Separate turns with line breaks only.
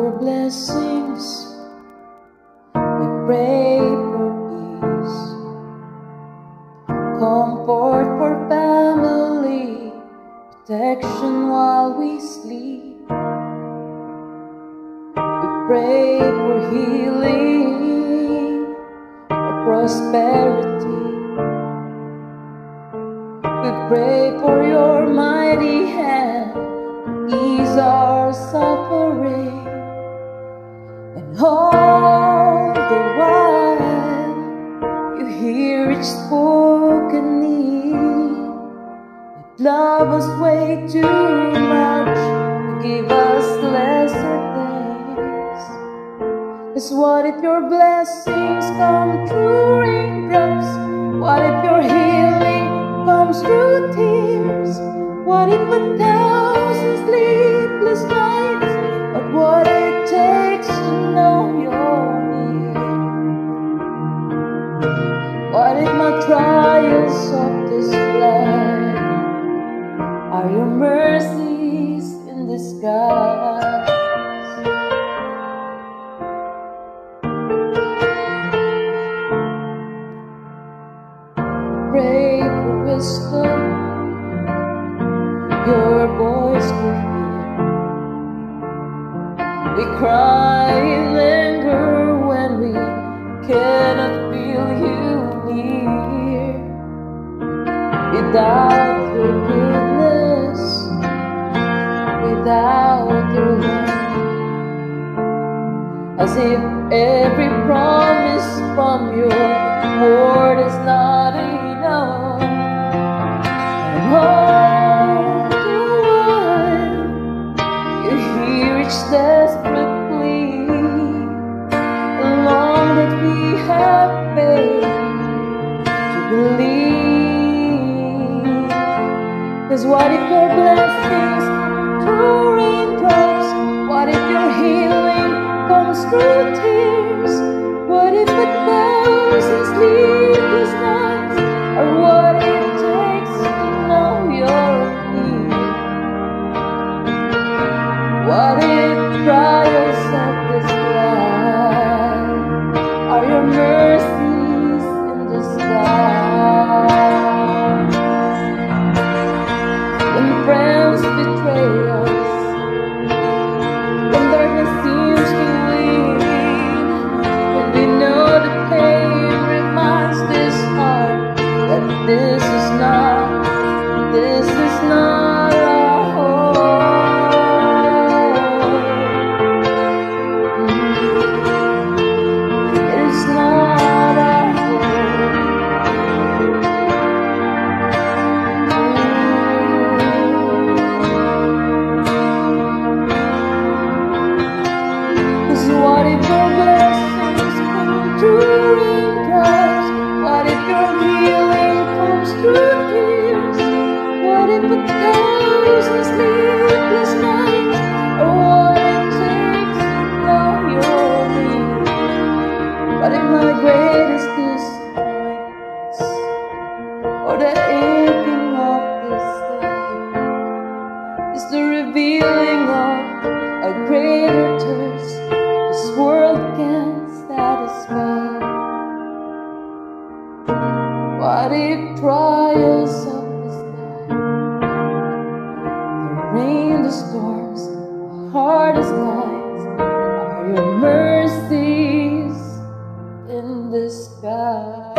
For blessings. We pray for peace. Comfort for family. Protection while we sleep. We pray for healing. For prosperity. We pray for your mighty hand. Ease our suffering. All the while, you hear each spoken need. Love us way too much to give us lesser things. Cause what if your blessings come through raindrops? What if your healing comes through tears? What if a thousand sleepless nights? What if my trials of this are your mercies in disguise? Pray for wisdom, your voice will hear. We cry in anger when we cannot feel you near. Without your goodness, without your love, as if every promise from your word is not enough. What if your blessings or the aching of this day is the revealing of a greater thirst this world can't satisfy. What if trials of this life, the rain, the storms, the hardest nights are your mercies in disguise?